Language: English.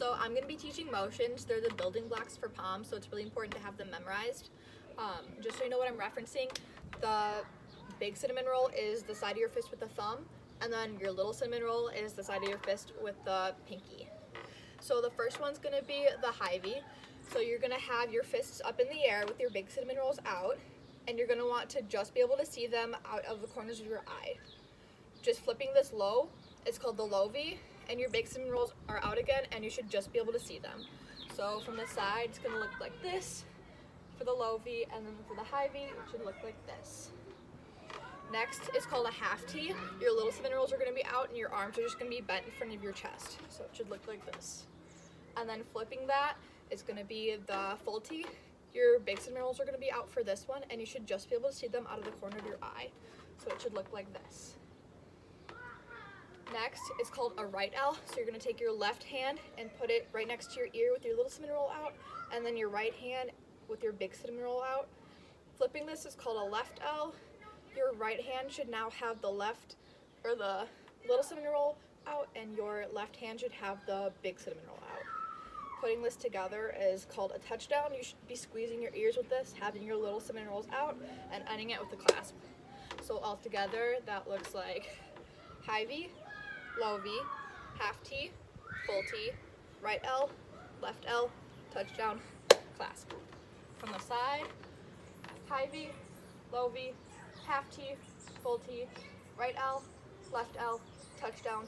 So I'm going to be teaching motions. They're the building blocks for poms, so it's really important to have them memorized. Um, just so you know what I'm referencing, the big cinnamon roll is the side of your fist with the thumb, and then your little cinnamon roll is the side of your fist with the pinky. So the first one's going to be the high V. So you're going to have your fists up in the air with your big cinnamon rolls out, and you're going to want to just be able to see them out of the corners of your eye. Just flipping this low, it's called the low V, and your big cinnamon rolls are out again, and you should just be able to see them. So from the side, it's to look like this for the low V, and then for the high V, it should look like this. Next is called a half T. Your little cinnamon rolls are going to be out, and your arms are just going to be bent in front of your chest. So it should look like this. And then flipping that is going to be the full T. Your big cinnamon rolls are going to be out for this one, and you should just be able to see them out of the corner of your eye. So it should look like this. Next is called a right L. So you're going to take your left hand and put it right next to your ear with your little cinnamon roll out, and then your right hand with your big cinnamon roll out. Flipping this is called a left L. Your right hand should now have the left or the little cinnamon roll out, and your left hand should have the big cinnamon roll out putting this together is called a touchdown. You should be squeezing your ears with this, having your little cinnamon rolls out, and ending it with a clasp. So all together, that looks like V, low V, half T, full T, right L, left L, touchdown, clasp. From the side, high V, low V, half T, full T, right L, left L, touchdown,